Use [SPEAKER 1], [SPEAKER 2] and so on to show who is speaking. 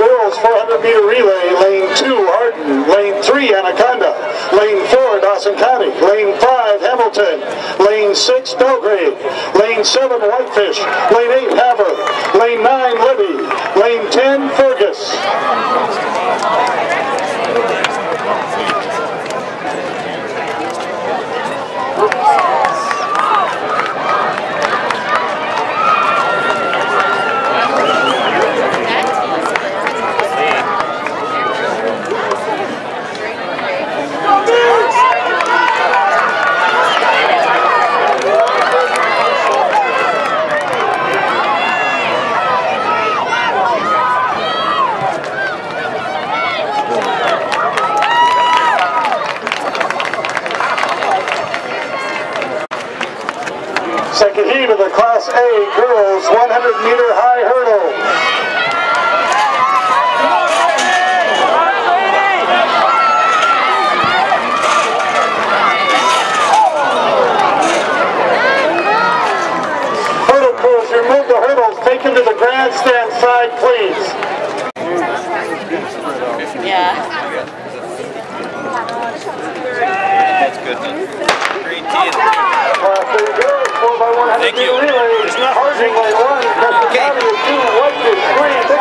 [SPEAKER 1] girls 400 meter relay, lane 2 Hardin, lane 3 Anaconda, lane 4 Dawson County, lane 5 Hamilton, lane 6 Belgrade, lane 7 Whitefish, lane 8 Havre, lane 9 Libby, lane 10 Fergus. Second heat of the Class A girls 100 meter high hurdle. Hurdle crews, remove the hurdles, take them to the grandstand side, please.
[SPEAKER 2] Yeah.
[SPEAKER 3] That's good. Green tea Thank you.
[SPEAKER 1] It's not
[SPEAKER 3] hard. Okay.